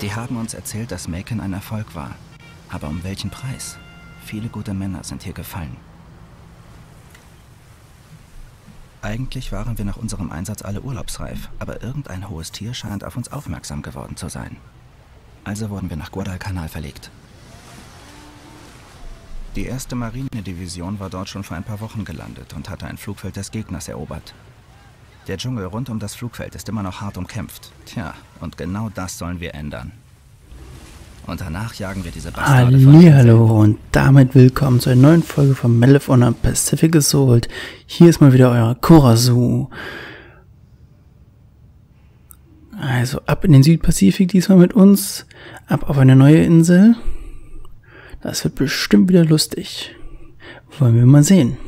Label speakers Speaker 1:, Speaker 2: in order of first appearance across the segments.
Speaker 1: Die haben uns erzählt, dass Macon ein Erfolg war. Aber um welchen Preis? Viele gute Männer sind hier gefallen. Eigentlich waren wir nach unserem Einsatz alle urlaubsreif, aber irgendein hohes Tier scheint auf uns aufmerksam geworden zu sein. Also wurden wir nach Guadalcanal verlegt. Die erste Marinedivision war dort schon vor ein paar Wochen gelandet und hatte ein Flugfeld des Gegners erobert. Der Dschungel rund um das Flugfeld ist immer noch hart umkämpft. Tja, und genau das sollen wir ändern. Und danach jagen wir diese Bastarde
Speaker 2: Hallo und damit willkommen zu einer neuen Folge von Medal of Honor Pacific Assault. Hier ist mal wieder euer Korasu. Also ab in den Südpazifik diesmal mit uns, ab auf eine neue Insel. Das wird bestimmt wieder lustig. Wollen wir mal sehen.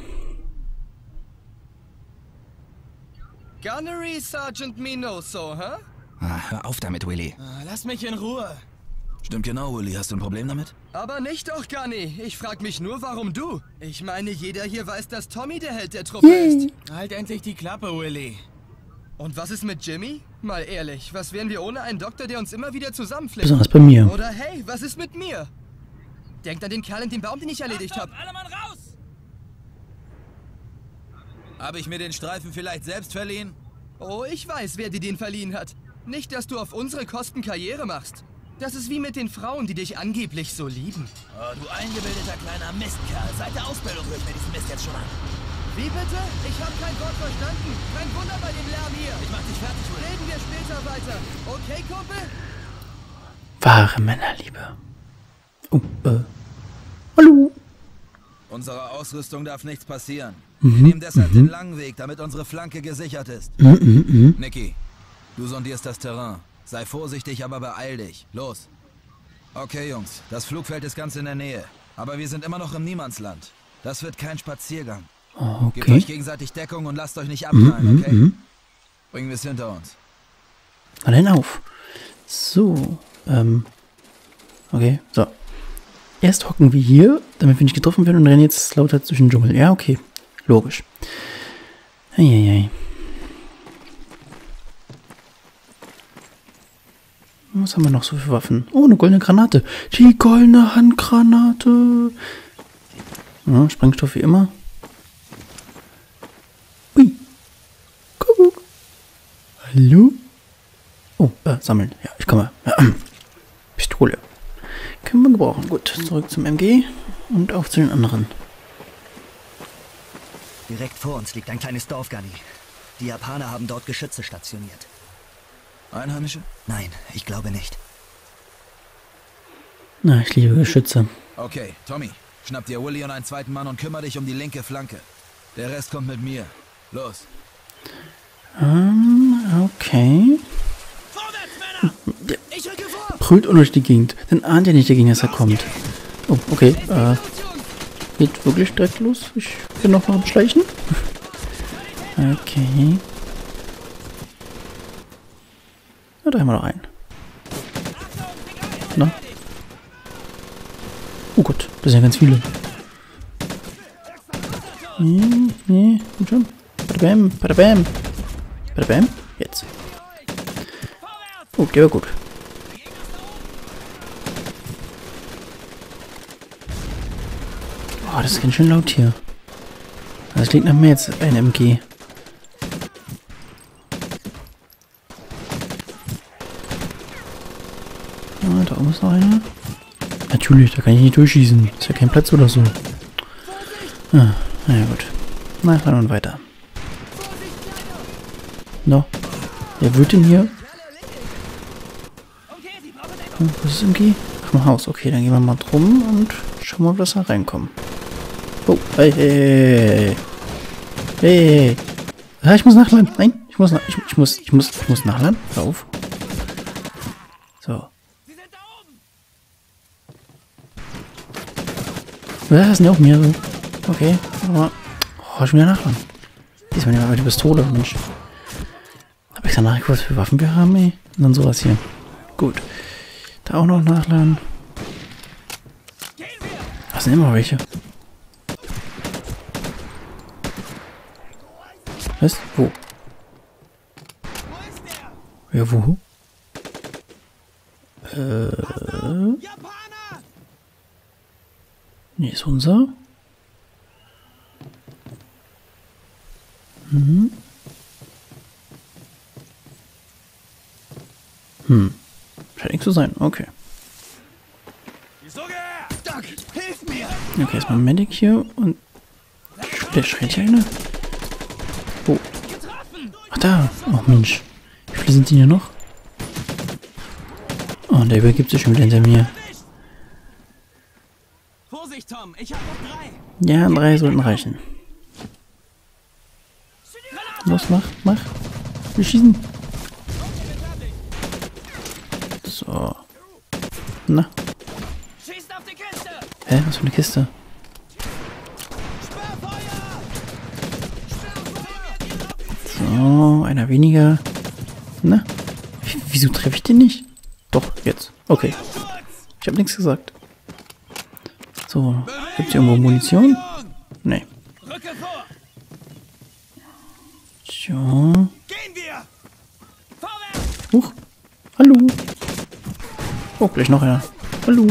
Speaker 3: Gunnery Sergeant Minoso, hä?
Speaker 1: Ah, hör auf damit, Willy.
Speaker 3: Ah, Lass mich in Ruhe.
Speaker 4: Stimmt genau, Willy. Hast du ein Problem damit?
Speaker 3: Aber nicht doch, Gunny. Ich frag mich nur, warum du? Ich meine, jeder hier weiß, dass Tommy der Held der Truppe ist.
Speaker 5: Halt endlich die Klappe, Willy.
Speaker 3: Und was ist mit Jimmy? Mal ehrlich, was wären wir ohne einen Doktor, der uns immer wieder zusammenflickt?
Speaker 2: Besonders bei mir.
Speaker 3: Oder hey, was ist mit mir? Denkt an den Kerl in dem Baum, den ich erledigt habe.
Speaker 5: Alle Mann raus!
Speaker 4: Habe ich mir den Streifen vielleicht selbst verliehen?
Speaker 3: Oh, ich weiß, wer dir den verliehen hat. Nicht, dass du auf unsere Kosten Karriere machst. Das ist wie mit den Frauen, die dich angeblich so lieben.
Speaker 5: Oh, du eingebildeter kleiner Mistkerl. Seit der Ausbildung höre ich mir diesen Mist jetzt schon an.
Speaker 3: Wie bitte? Ich habe kein Wort verstanden. Kein Wunder bei dem Lärm hier.
Speaker 5: Ich mach dich fertig, Willy.
Speaker 3: Reden wir später weiter. Okay, Kumpel?
Speaker 2: Wahre Männerliebe. Oh, äh. Hallo.
Speaker 4: Unserer Ausrüstung darf nichts passieren.
Speaker 2: Mhm,
Speaker 4: Wir nehmen deshalb den langen Weg, damit unsere Flanke gesichert ist.
Speaker 2: Mhm, mhm.
Speaker 4: Niki, du sondierst das Terrain. Sei vorsichtig, aber beeil dich. Los. Okay, Jungs, das Flugfeld ist ganz in der Nähe. Aber wir sind immer noch im Niemandsland. Das wird kein Spaziergang. Gebt euch
Speaker 2: Okay.
Speaker 4: gegenseitig Deckung und lasst euch nicht abknallen,
Speaker 2: Mhm,
Speaker 4: okay?
Speaker 2: mhm.
Speaker 4: Bringen wir es hinter uns.
Speaker 2: Na dann auf. So, ähm. Okay, so. Erst hocken wir hier, damit wir nicht getroffen werden und rennen jetzt lauter durch den Dschungel. Ja, okay. Logisch. Eieiei. Was haben wir noch so für Waffen? Oh, eine goldene Granate. Die goldene Handgranate. Ja, Sprengstoff wie immer. Hallo? Oh, äh, sammeln. Ja, ich komme. Pistole. Können wir gebrauchen. Gut, zurück zum MG und auf zu den anderen.
Speaker 6: Direkt vor uns liegt ein kleines Dorf, Gunny. Die Japaner haben dort Geschütze stationiert.
Speaker 4: Einheimische?
Speaker 6: Nein, ich glaube nicht.
Speaker 2: Na, ich liebe Geschütze.
Speaker 4: Okay, Tommy, schnapp dir Willy und einen zweiten Mann und kümmere dich um die linke Flanke. Der Rest kommt mit mir. Los.
Speaker 2: Ähm, okay. Brüllt nur durch die Gegend. Dann ahnt ihr nicht dagegen, dass er kommt. Oh, okay. Äh, geht wirklich direkt los. Ich bin noch mal am Schleichen. Okay. Na, da haben wir noch einen. Na? Oh Gott, das sind ja ganz viele. Nee, nee, komm schon. Badabam, badabam. Badabam, jetzt. Oh, der war gut. Oh, das ist ganz schön laut hier. Das klingt nach mehr als ein MG. Ah, da oben ist noch einer. Natürlich, da kann ich nicht durchschießen. Ist ja kein Platz oder so. Ah, naja, gut. Na, fahren wir weiter. Wer wird denn hier? Hm, was ist MG? Ach, ein Haus. Okay, dann gehen wir mal drum und schauen mal, was da reinkommt. Oh, hey, hey, hey. Hey. Ah, ich muss nachladen. Nein, ich muss, ich, ich muss, ich muss, ich muss nachladen. Hör auf. So. Ja, das sind ja auch mehrere. Okay, aber. Oh, schon wieder nachladen. Diesmal nehmen wir mal die Pistole, Mensch. Ich danach was für Waffen wir haben, ey? Und dann sowas hier. Gut. Da auch noch nachladen. Was sind immer welche? Was? Wo? Ja, wo? Äh. Nee, ist unser. Mhm. Hm. Scheint nicht zu sein. Okay. Okay, erstmal Medic hier und. Der schreit hier einer. Wo? Ach da. Oh Mensch. Wie viele sind die hier noch? Oh, und der übergibt sich schon wieder hinter mir. Ja, drei sollten reichen. Los, mach, mach. Wir schießen. So. Na,
Speaker 5: Schießt auf die Kiste!
Speaker 2: hä, was für eine Kiste? So, einer weniger. Na, wieso treffe ich den nicht? Doch, jetzt. Okay. Ich habe nichts gesagt. So, gibt's hier irgendwo Munition? Nee.
Speaker 5: Vorwärts!
Speaker 2: Huch. Hallo. Oh, gleich noch einer. Hallo.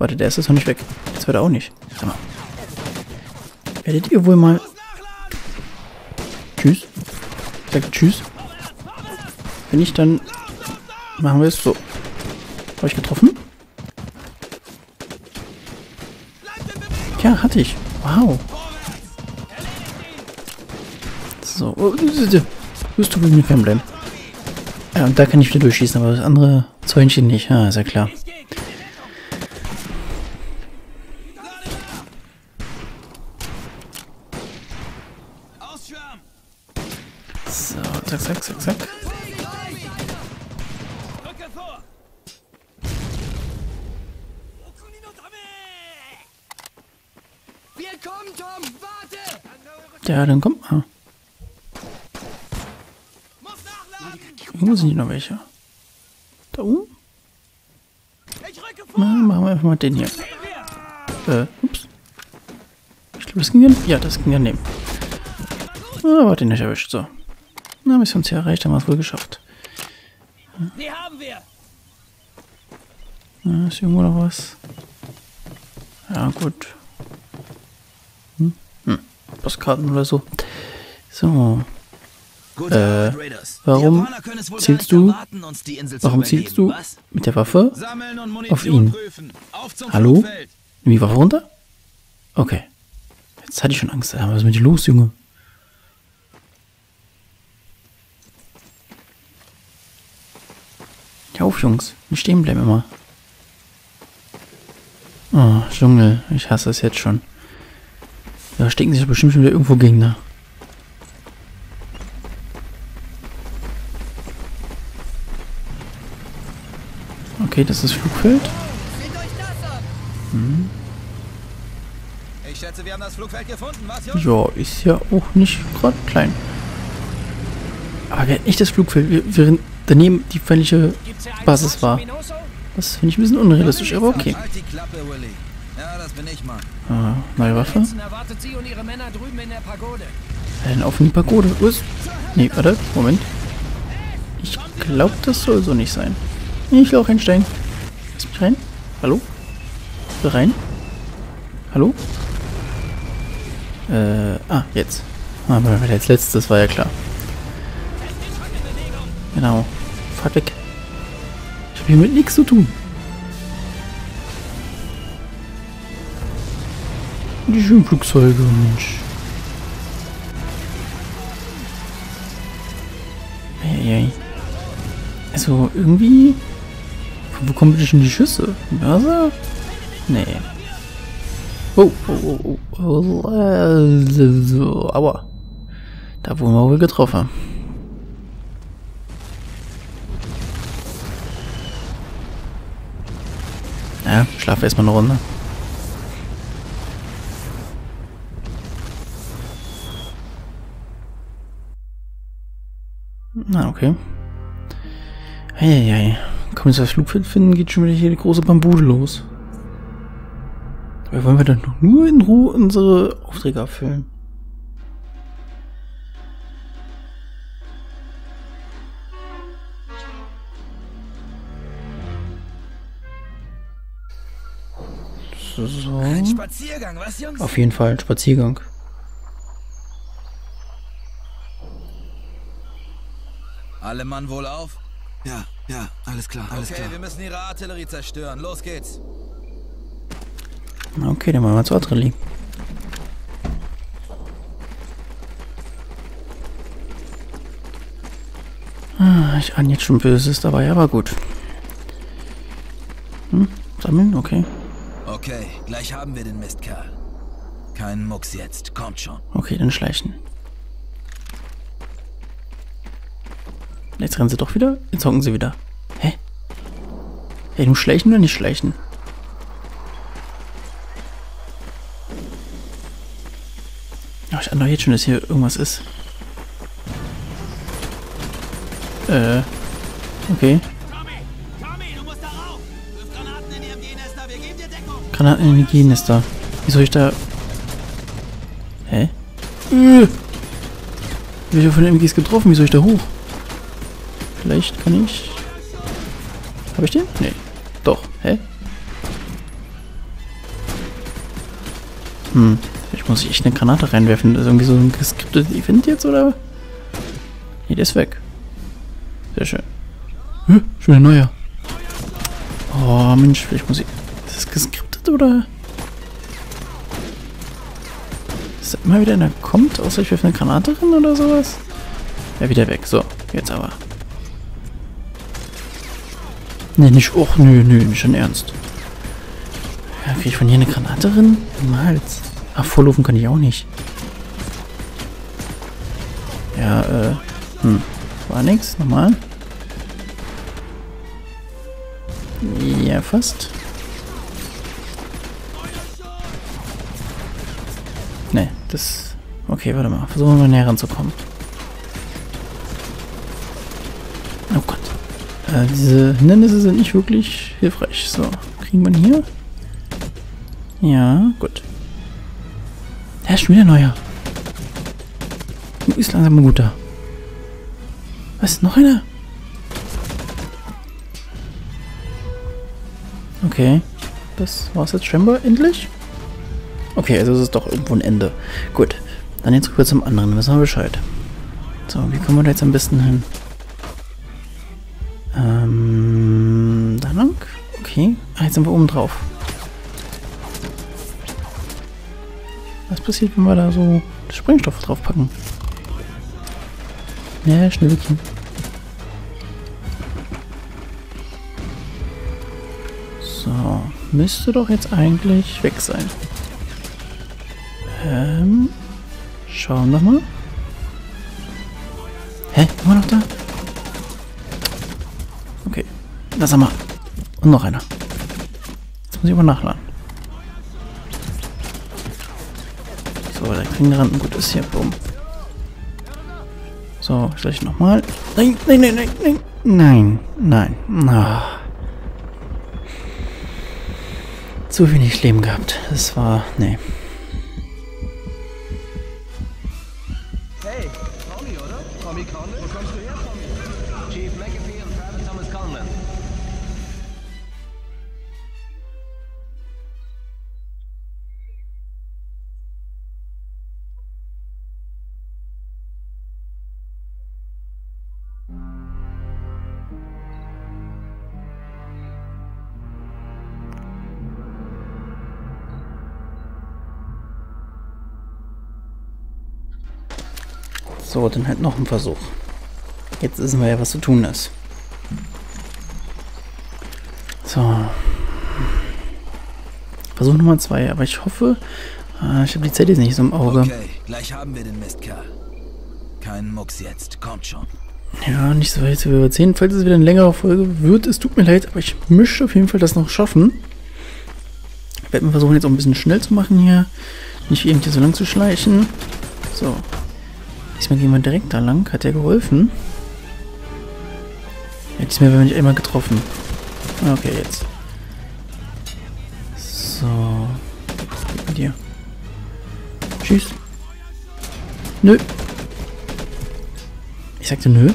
Speaker 2: Warte, der ist jetzt noch nicht weg. Jetzt wird er auch nicht. Sag mal. Werdet ihr wohl mal... Tschüss. Sagt Tschüss. Wenn nicht, dann machen wir es so. Habe ich getroffen? Ja, hatte ich. Wow. So. Wirst du bei mir fernbleiben. Ja, und da kann ich wieder durchschießen, aber das andere Zäunchen nicht. Ja, ist ja klar. Dann kommt mal. Irgendwo sind die noch welche. Da oben? Na, machen wir einfach mal den hier. Äh, ups. Ich glaube, das ging ja... Ja, das ging ja nehmen. Ah, aber den nicht erwischt. So. Na, Mission Ziel erreicht, haben wir es wohl geschafft.
Speaker 5: Die haben wir!
Speaker 2: Na, ist irgendwo noch was? Ja, gut. Hm? Hm. Postkarten oder so. So.
Speaker 4: Gute
Speaker 2: Äh, warum zielst du- Warum zielst du
Speaker 4: Was?
Speaker 2: mit der Waffe? Auf ihn.
Speaker 4: Auf
Speaker 2: Hallo?
Speaker 4: Flugfeld.
Speaker 2: Die Waffe runter? Okay. Jetzt hatte ich schon Angst. Was ist mit dir los, Junge? Hör auf, Jungs. Nicht stehen bleiben immer. Oh, Dschungel. Ich hasse es jetzt schon. Da stecken sich bestimmt schon wieder irgendwo Gegner. Okay, das ist Flugfeld.
Speaker 3: An!
Speaker 4: Ich schätze, wir haben das Flugfeld gefunden. Was, Jungs?
Speaker 2: Ja, ist ja auch nicht gerade klein. Aber wir hatten nicht das Flugfeld, wir- während daneben die feindliche Basis war. Das finde ich ein bisschen unrealistisch, aber okay.
Speaker 4: Halt die Klappe, Willy. Ja, das bin ich, Mann.
Speaker 2: Ah, neue Waffe.
Speaker 5: erwartet sie und ihre Männer drüben in der Pagode.
Speaker 2: Dann auf in die Pagode. Was? Nee, warte, Moment. Ich glaube, das soll so nicht sein. Ich will auch einsteigen. Lass mich rein. Hallo? Will rein? Hallo? Äh, ah, jetzt. Aber als letztes war ja klar. Genau. Fahrt weg. Ich habe hier mit nichts zu tun. Die schönen Flugzeuge, Mensch. Also irgendwie. Wo kommen bitte schon die Schüsse? Mörser? Nee. Oh, oh, oh, oh. oh äh, so, aua. Da wurden wir wohl getroffen. Ja, schlafe erstmal eine Runde. Na, okay. Eieiei. Komm, jetzt das Flugfeld finden, geht schon wieder hier die große Bambude los. Wir wollen wir dann nur in Ruhe unsere Aufträge erfüllen. So.
Speaker 5: Ein Spaziergang, was, Jungs?
Speaker 2: Auf jeden Fall ein Spaziergang.
Speaker 4: Alle Mann wohl auf?
Speaker 6: Ja, ja, alles klar, alles
Speaker 4: okay,
Speaker 6: klar.
Speaker 4: wir müssen ihre Artillerie zerstören. Los geht's.
Speaker 2: Okay, dann machen wir zur Artillerie. Ah, ich ahne jetzt schon Böses dabei, aber gut. Hm, sammeln, okay.
Speaker 4: Okay, gleich haben wir den Mistkerl. Kein Mucks jetzt, kommt schon.
Speaker 2: Okay, dann schleichen. Jetzt rennen sie doch wieder. Jetzt hocken sie wieder. Hä? Hey, du schleichen oder nicht schleichen? Ja, ich ahne jetzt schon, dass hier irgendwas ist. Äh. Okay.
Speaker 5: Tommy! Tommy, du musst da rauf! Wirf Granaten in die MG-Nester, wir geben dir Deckung!
Speaker 2: Granaten in die Genister. Wie soll ich da... Hä? Äh. Wie ich von den MGs getroffen? Wie soll ich da hoch? Vielleicht kann ich... Habe ich den? Nee. Doch. Hä? Hm. Vielleicht muss ich echt eine Granate reinwerfen. Das ist irgendwie so ein geskriptetes Event jetzt, oder? Nee, der ist weg. Sehr schön. Hä? Schon ein neuer. Oh, Mensch, vielleicht muss ich... Ist das geskriptet, oder? Ist da immer wieder einer kommt, außer ich werfe eine Granate rein oder sowas? Ja, wieder weg. So, jetzt aber. Nee, nicht. Och, nö, nö, nicht schon ernst. Ja, krieg ich von hier eine Granate drin? Niemals. Ach, vorlaufen kann ich auch nicht. Ja, äh. Hm. War nix. Nochmal. Ja, fast. Ne, das... Okay, warte mal. Versuchen wir mal näher ranzukommen. Äh, diese Hindernisse sind nicht wirklich hilfreich. So, kriegen wir ihn hier? Ja, gut. Ja, ist schon wieder neuer. Ist langsam ein guter. Was, noch einer? Okay. Das war's jetzt scheinbar endlich. Okay, also es ist doch irgendwo ein Ende. Gut. Dann jetzt kurz zum anderen. Wissen wir Bescheid. So, wie kommen wir da jetzt am besten hin? Jetzt sind wir oben drauf. Was passiert, wenn wir da so Sprengstoff draufpacken? Ja, weg. So, müsste doch jetzt eigentlich weg sein. Ähm, schauen wir mal. Hä? Immer noch da? Okay, lass mal. Und noch einer. Muss ich aber nachladen. So, der Kringelrand gut ist hier. Bumm. So, gleich nochmal. Nein, nein, nein, nein, nein. Nein, nein. Ah. Zu wenig Leben gehabt. Das war. Nee.
Speaker 3: Hey, Tommy, oder? Tommy Conlon? Wo kommst du her, Tommy?
Speaker 7: Chief McAfee und Private Thomas Conlon.
Speaker 2: So, dann halt noch ein Versuch. Jetzt wissen wir ja, was zu tun ist. So. Versuch Nummer zwei, aber ich hoffe, äh, ich habe die Zeit jetzt nicht so im Auge.
Speaker 4: Okay, gleich haben wir den Mistkerl. Kein Mucks jetzt, kommt schon.
Speaker 2: Ja, nicht so weit zu überziehen. Falls es wieder eine längere Folge wird, es tut mir leid, aber ich möchte auf jeden Fall das noch schaffen. Ich werde mal versuchen, jetzt auch ein bisschen schnell zu machen hier. Nicht irgendwie so lang zu schleichen. So. Diesmal gehen wir direkt da lang. Hat der geholfen? Ja, diesmal werden wir nicht einmal getroffen. Okay, jetzt. So. dir. Tschüss. Nö. Ich sagte nö.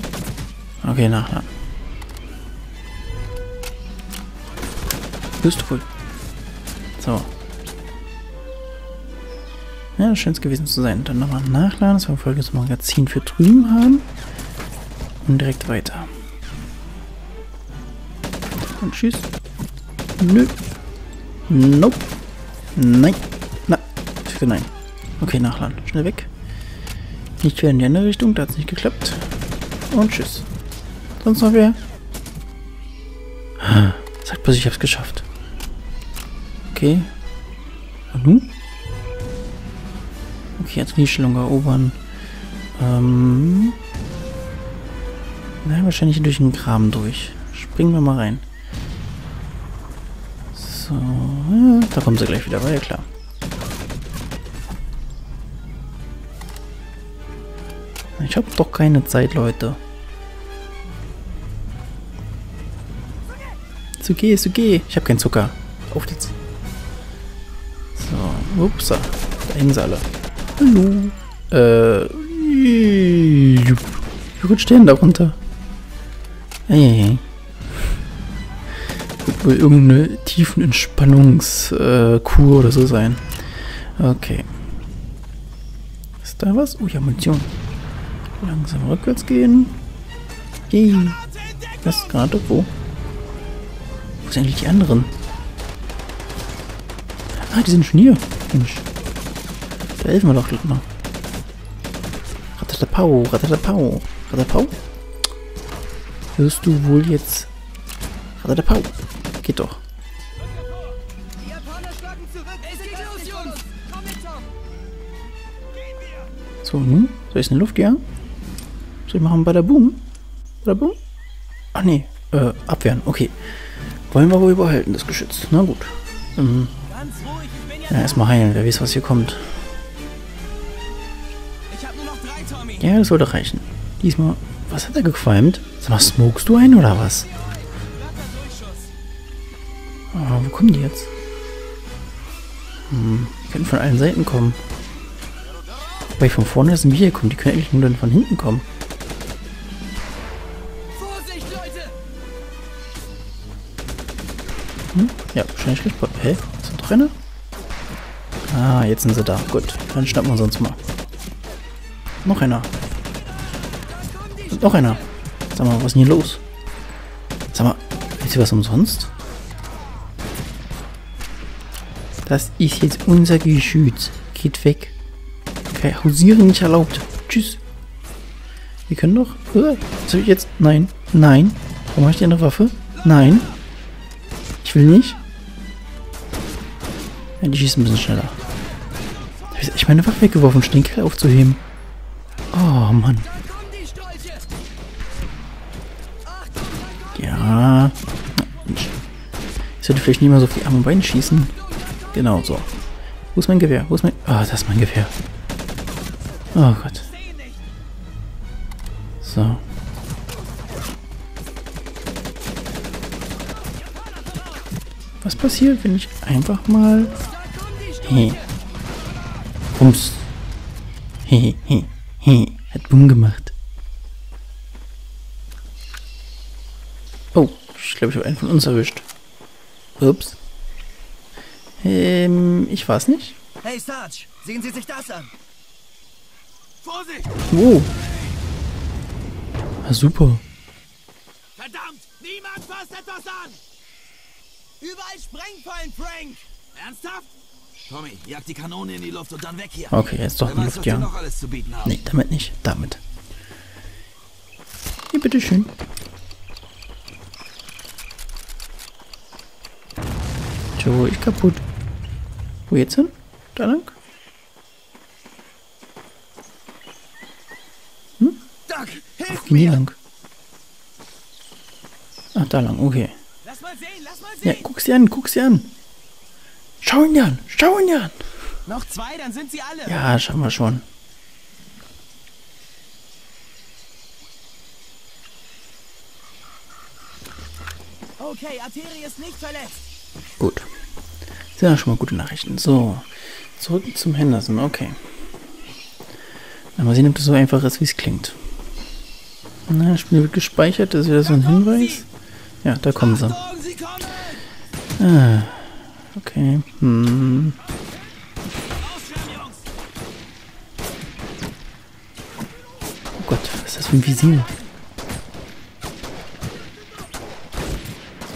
Speaker 2: Okay, nachladen. Bist wohl. So. Ja, das scheint es gewesen zu sein. Dann nochmal nachladen, dass wir folgendes Magazin für drüben haben. Und direkt weiter. Und tschüss. Nö. Nope. Nein. Na. Nein. Okay, nachladen. Schnell weg. Nicht wieder in die andere Richtung, da hat es nicht geklappt. Und tschüss. Sonst noch wer? Sagt bloß, ich hab's geschafft. Okay. Und nun? Okay, jetzt die Stellung erobern. Ähm. Na, wahrscheinlich durch den Graben durch. Springen wir mal rein. So, ja, da kommen sie gleich wieder, war ja klar. Ich habe doch keine Zeit, Leute. Ist okay, ist okay. Ich habe keinen Zucker. Auf jetzt. So, ups. Da hängen sie alle. Hallo. Äh. Wie rutscht der denn da runter? Hey. Wird wohl irgendeine Tiefenentspannungskur äh, oder so sein. Okay. Ist da was? Oh ja, Munition. Langsam rückwärts gehen. Yay. Was gerade wo? Wo sind eigentlich die anderen? Ah, die sind schon hier. Mensch. Da helfen wir doch gleich mal. Ratatapau, ratatapau, ratatapau. Hörst du wohl jetzt? Ratatapau. Geht doch. So, nun? Soll ich in die Luft jagen? Soll ich machen bei der Boom? Bei der Boom? Ach nee, äh, abwehren. Okay. Wollen wir wohl behalten, das Geschütz. Na gut.
Speaker 5: Ja.
Speaker 2: ja, erstmal heilen. Wer weiß, was hier kommt. Ja, das sollte reichen. Diesmal. Was hat er gequalmt? Sag mal, smokest du einen oder was? Ah, wo kommen die jetzt? Hm, die können von allen Seiten kommen. Weil von vorne ist ein Bier kommen. Die können eigentlich nur dann von hinten kommen.
Speaker 3: Vorsicht, Leute.
Speaker 2: Hm? Ja, wahrscheinlich schlecht. Hä? Ist da doch einer? Ah, jetzt sind sie da. Gut, dann schnappen wir uns mal. Noch einer. Und noch einer. Sag mal, was ist denn hier los? Sag mal, ist hier was umsonst? Das ist jetzt unser Geschütz. Geht weg. Hausieren nicht erlaubt. Tschüss. Wir können doch... Äh, soll ich jetzt... Nein. Nein. Warum habe ich die eine Waffe? Nein. Ich will nicht. Ja, die schießen ein bisschen schneller. Ich meine Waffe weggeworfen, um Kerl aufzuheben. Oh, Mann. Ja. Ich sollte vielleicht nicht mal so auf die armen Beine schießen. Genau, so. Wo ist mein Gewehr? Wo ist mein... Ah, das ist mein Gewehr. Oh Gott. So. Was passiert, wenn ich einfach mal... Hey. Bums. He, he, he. Hat Bumm gemacht. Oh, ich glaube, ich habe einen von uns erwischt. Ups. Ähm, ich weiß nicht.
Speaker 6: Hey Sarge, sehen Sie sich das an.
Speaker 5: Vorsicht!
Speaker 2: Wow. Ah, super.
Speaker 5: Verdammt! Niemand fasst etwas an! Überall Sprengfallen, Frank! Ernsthaft? Tommy, jag die Kanone in die Luft und dann weg hier.
Speaker 2: Okay, jetzt doch Luft, ja.
Speaker 5: noch alles zu bieten haben.
Speaker 2: Nee, damit nicht. Damit. Hier, bitteschön. Joe, ich kaputt. Wo jetzt hin? Da lang?
Speaker 5: Doc, hilf
Speaker 2: Geh nie
Speaker 5: mir!
Speaker 2: lang. Ach, da lang, okay.
Speaker 5: Lass mal sehen, lass mal
Speaker 2: Ja,
Speaker 5: sehen!
Speaker 2: guck's dir an, guck's dir an. Schau ihn an, schau ihn an.
Speaker 5: Noch zwei, dann sind sie alle.
Speaker 2: Ja, schauen wir schon.
Speaker 5: Okay, Arterie ist nicht verletzt.
Speaker 2: Gut. Das sind ja schon mal gute Nachrichten. So. Zurück zum Henderson, okay. Mal sehen, ob das so einfach ist, wie es klingt. Na, das Spiel wird gespeichert, das ist wieder so ein Hinweis. Ja, da kommen sie. Ah, okay. Hm. Oh Gott, was ist das für ein Visier?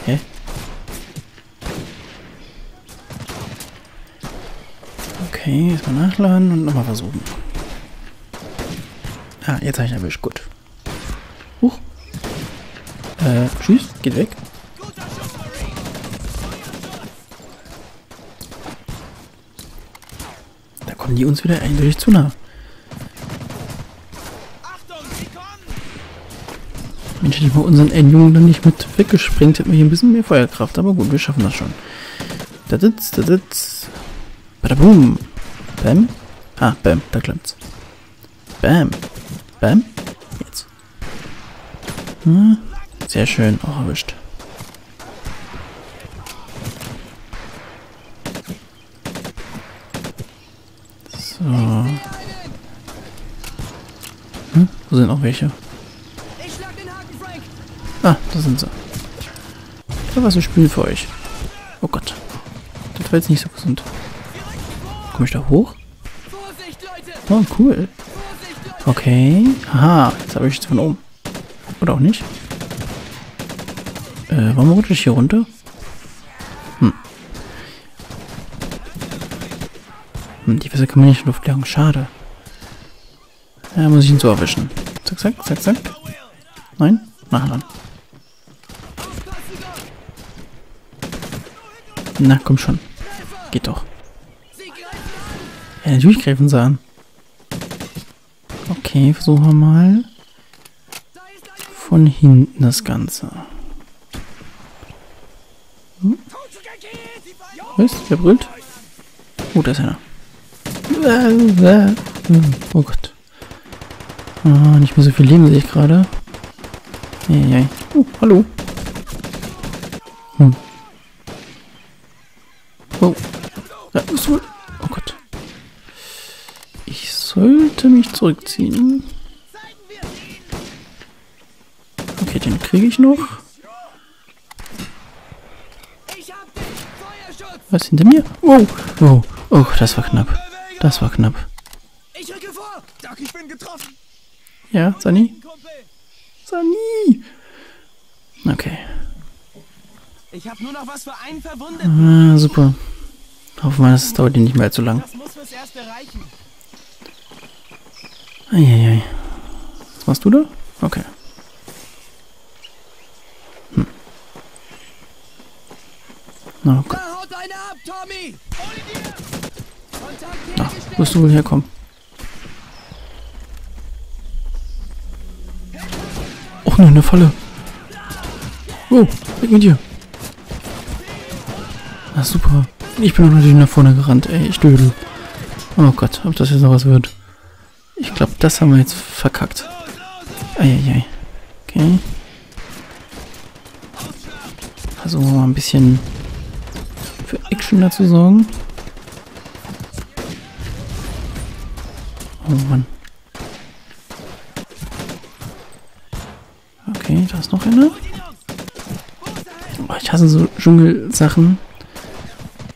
Speaker 2: Hä? Okay, erstmal nachladen und nochmal versuchen. Ah, jetzt habe ich erwischt. Gut. Huch. Äh, tschüss. Geht weg.
Speaker 5: Guter Schuss, Marine!
Speaker 2: Da kommen die uns wieder eindeutig zu nah. Mensch, hätte ich mal unseren einen Jungen dann nicht mit weggesprengt, hätten wir hier ein bisschen mehr Feuerkraft. Aber gut, wir schaffen das schon. Da sitzt, da sitzt. Badabum. Bam. Ah, bam, da klappt's. Bam. Bam. Jetzt. Hm. Sehr schön. Auch erwischt. So. Hm? Wo sind auch welche? Ah, da sind sie. Da war so ein Spiel für euch. Oh Gott. Das war jetzt nicht so gesund. Komme ich da hoch? Oh, cool. Okay. Aha, jetzt habe ich es von oben. Oder auch nicht. Äh, warum rutsche ich hier runter? Hm. Hm, die Wisse kann man nicht in Luft jagen. Schade. Ja, muss ich ihn so erwischen. Zack, zack, zack, zack. Nein? Nachladen. Na, komm schon. Geht doch. Ja, natürlich greifen sie an. Okay, versuchen wir mal von hinten das Ganze. Was? Wer brüllt? Oh, da ist einer. Oh Gott. Ah, nicht mehr so viel Leben sehe ich gerade. Eieiei. Oh, hallo. Hm. Oh. Ja? Oh Gott. Ich sollte mich zurückziehen. Okay, den kriege ich noch. Was hinter mir? Oh, oh, oh, das war knapp. Das war knapp.
Speaker 3: Ich rücke vor!
Speaker 5: Doc, ich bin getroffen!
Speaker 2: Ja, Sani? Sani! Okay.
Speaker 5: Ich hab nur noch was für einen Verwundeten.
Speaker 2: Ah, super. Hoffen wir, das dauert nicht mehr allzu lang.
Speaker 5: Das muss fürs Erste reichen.
Speaker 2: Eieiei. Was machst du da? Okay. Hm.
Speaker 3: Haut ab, Tommy! Kontakt
Speaker 2: Na,
Speaker 3: hergestellt!
Speaker 2: wirst du wohl herkommen? Ne, eine Falle. Oh, weg mit dir. Na super. Ich bin natürlich nach vorne gerannt, ey. Ich dödel. Oh Gott, ob das jetzt noch was wird. Ich glaube, das haben wir jetzt verkackt. Eieiei. Okay. Versuchen mal ein bisschen für Action dazu sorgen. Oh Mann. Okay, da ist noch einer. Oh, ich hasse so Dschungelsachen.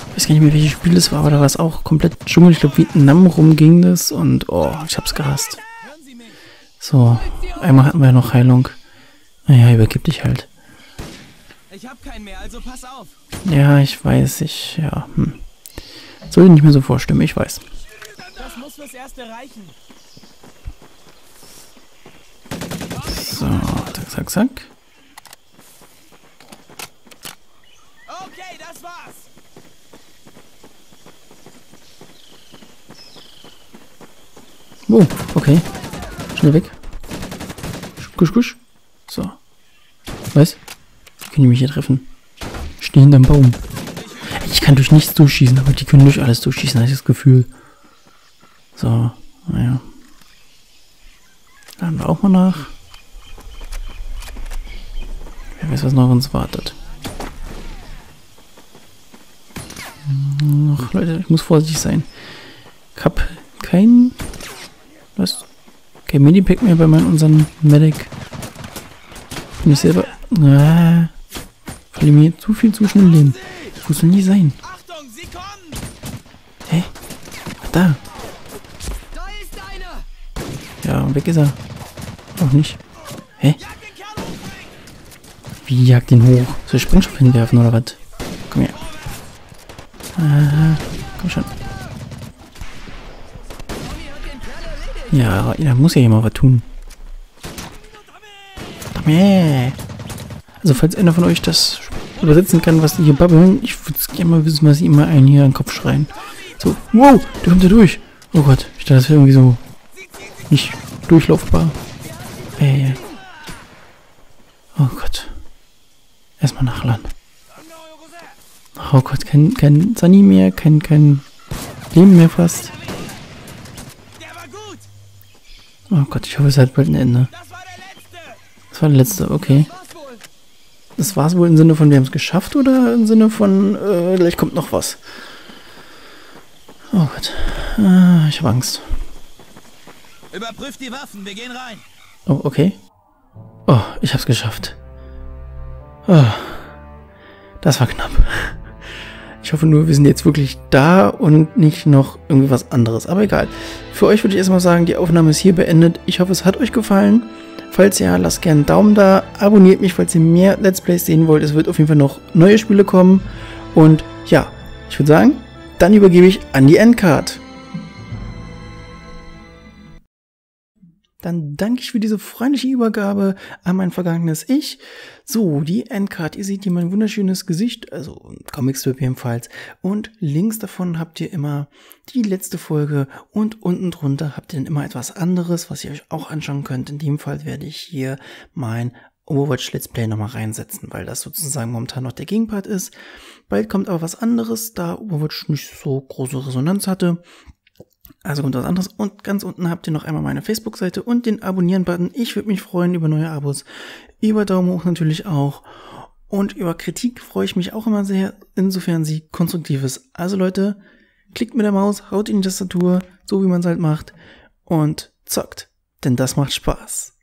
Speaker 2: Ich weiß gar nicht mehr, welches Spiel es war, aber da war es auch komplett Dschungel. Ich glaube, Vietnam rum ging das und oh, ich hab's gehasst. So, einmal hatten wir ja noch Heilung. Naja, übergib dich halt.
Speaker 5: Ich hab keinen mehr, also pass auf.
Speaker 2: Ja, ich weiß, ich, ja, hm. Soll nicht mehr so vorstimmen, ich weiß.
Speaker 5: Das muss fürs Erste reichen.
Speaker 2: So, zack, zack, zack.
Speaker 5: Okay, das war's.
Speaker 2: Oh, okay. Schnell weg. Kusch, kusch. So. Was? Können die mich hier treffen? Ich stehe hinterm Baum. Ich kann durch nichts durchschießen, aber die können durch alles durchschießen, habe ich das Gefühl. So, naja. Laden wir auch mal nach. Wer weiß, was noch uns wartet. Ach, Leute, ich muss vorsichtig sein. Ich hab kein... Was? Kein Minipack mehr bei meinem unseren Medic. Bin ich selber... Ah, verliere mir zu viel zu schnell Leben. Das muss doch nie sein. Hä? Da.
Speaker 3: Da ist einer!
Speaker 2: Ja, und weg ist er. Auch nicht. Hä? Wie jagt den hoch? Soll ich Sprengstoff hinwerfen oder was? Komm her. Ah, komm schon. Ja, da muss ja jemand was tun. Also falls einer von euch das übersetzen kann, was die hier babbeln, ich würde es gerne mal wissen, was sie immer einen hier an den Kopf schreien. So, wow, der kommt da durch. Oh Gott, ich dachte, das wäre irgendwie so nicht durchlaufbar. Ey. Oh Gott. Erstmal nachladen. Oh Gott, kein, kein Sunny mehr, kein, kein Leben mehr fast. Oh Gott, ich hoffe, es hat bald ein Ende.
Speaker 5: Das war der letzte!
Speaker 2: Okay. Das war es wohl im Sinne von, wir haben es geschafft oder im Sinne von, äh, gleich kommt noch was? Oh Gott. Ah, ich habe Angst.
Speaker 5: Überprüft die Waffen, wir gehen rein!
Speaker 2: Oh, okay. Oh, ich hab's geschafft. Oh, das war knapp. Ich hoffe nur, wir sind jetzt wirklich da und nicht noch irgendwie was anderes. Aber egal. Für euch würde ich erstmal sagen, die Aufnahme ist hier beendet. Ich hoffe, es hat euch gefallen. Falls ja, lasst gerne einen Daumen da. Abonniert mich, falls ihr mehr Let's Plays sehen wollt. Es wird auf jeden Fall noch neue Spiele kommen. Und ja, ich würde sagen, dann übergebe ich an die Endcard. Dann danke ich für diese freundliche Übergabe an mein vergangenes Ich. So, die Endcard, ihr seht hier mein wunderschönes Gesicht, also Comicstrip jedenfalls. Und links davon habt ihr immer die letzte Folge und unten drunter habt ihr dann immer etwas anderes, was ihr euch auch anschauen könnt. In dem Fall werde ich hier mein Overwatch Let's Play nochmal reinsetzen, weil das sozusagen momentan noch der Gegenpart ist. Bald kommt aber was anderes, da Overwatch nicht so große Resonanz hatte. Also kommt was anderes. Und ganz unten habt ihr noch einmal meine Facebook-Seite und den Abonnieren-Button. Ich würde mich freuen über neue Abos, über Daumen hoch natürlich auch. Und über Kritik freue ich mich auch immer sehr, insofern sie konstruktiv ist. Also Leute, klickt mit der Maus, haut in die Tastatur, so wie man es halt macht und zockt. Denn das macht Spaß.